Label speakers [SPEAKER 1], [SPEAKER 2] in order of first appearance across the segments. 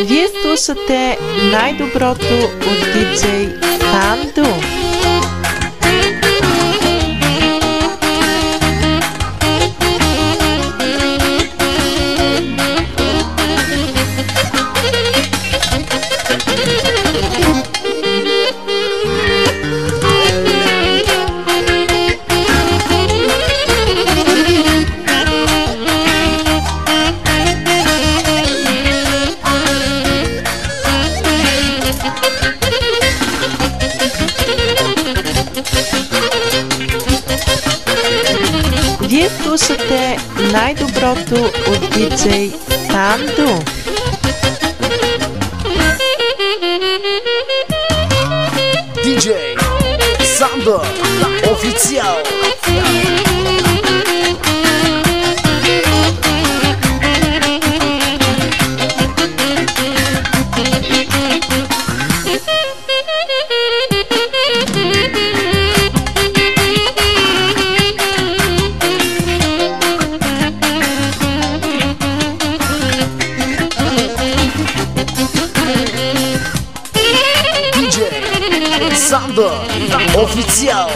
[SPEAKER 1] Вие слушате най-доброто от DJ Фанду. Вие слушате най-доброто от DJ Фанду.
[SPEAKER 2] DJ Samba Oficial Samba Oficial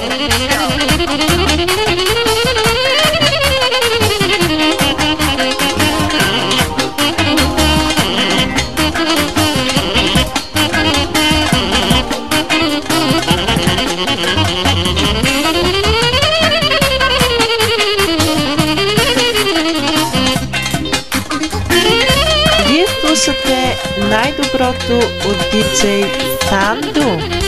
[SPEAKER 1] най-доброто от DJ Фанду.